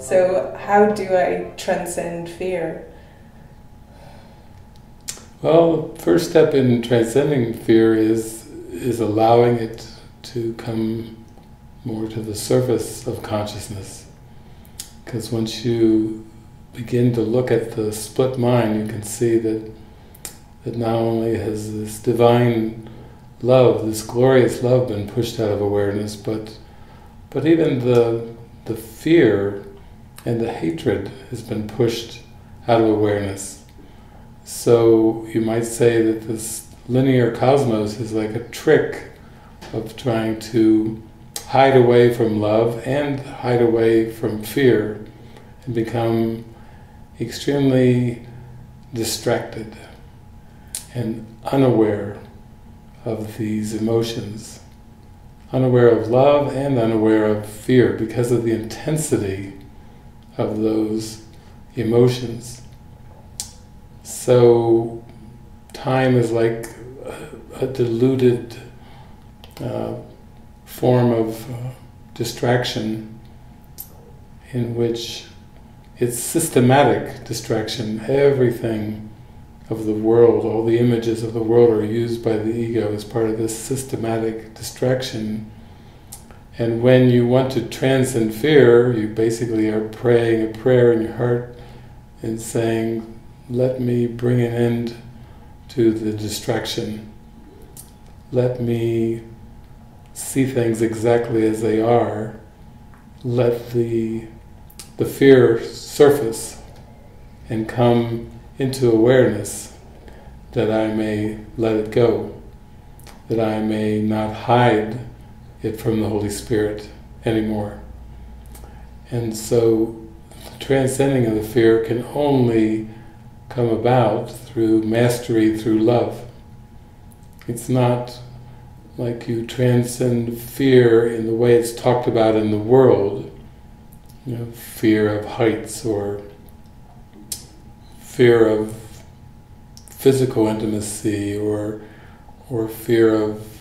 So, how do I transcend fear? Well, the first step in transcending fear is is allowing it to come more to the surface of consciousness. Because once you begin to look at the split mind, you can see that that not only has this divine love, this glorious love been pushed out of awareness, but but even the the fear and the hatred has been pushed out of awareness. So you might say that this linear cosmos is like a trick of trying to hide away from love and hide away from fear and become extremely distracted and unaware of these emotions, unaware of love and unaware of fear because of the intensity of those emotions. So time is like a, a diluted uh, form of uh, distraction in which it's systematic distraction. Everything of the world, all the images of the world are used by the ego as part of this systematic distraction. And when you want to transcend fear, you basically are praying a prayer in your heart and saying, let me bring an end to the distraction. Let me see things exactly as they are. Let the, the fear surface and come into awareness that I may let it go, that I may not hide it from the Holy Spirit anymore. And so transcending of the fear can only come about through mastery, through love. It's not like you transcend fear in the way it's talked about in the world, you know, fear of heights or fear of physical intimacy or or fear of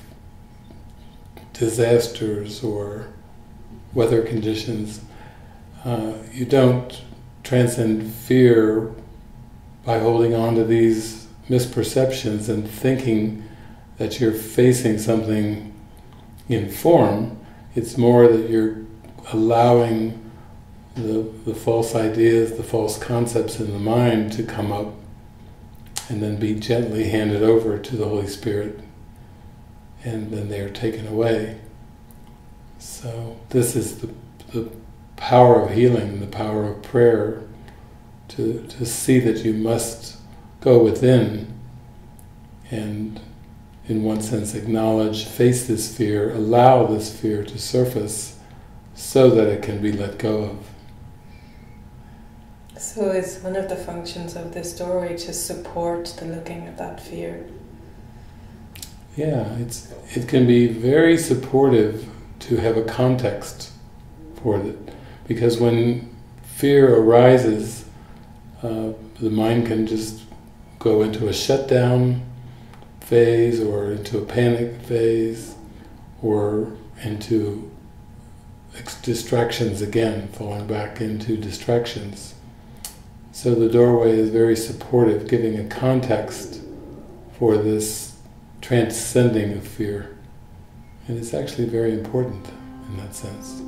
disasters or weather conditions. Uh, you don't transcend fear by holding on to these misperceptions and thinking that you're facing something in form. It's more that you're allowing the, the false ideas, the false concepts in the mind to come up and then be gently handed over to the Holy Spirit and then they are taken away. So this is the, the power of healing, the power of prayer, to, to see that you must go within and in one sense acknowledge, face this fear, allow this fear to surface so that it can be let go of. So is one of the functions of this story to support the looking of that fear? Yeah, it's it can be very supportive to have a context for it, because when fear arises, uh, the mind can just go into a shutdown phase, or into a panic phase, or into distractions again, falling back into distractions. So the doorway is very supportive, giving a context for this transcending of fear. And it's actually very important in that sense.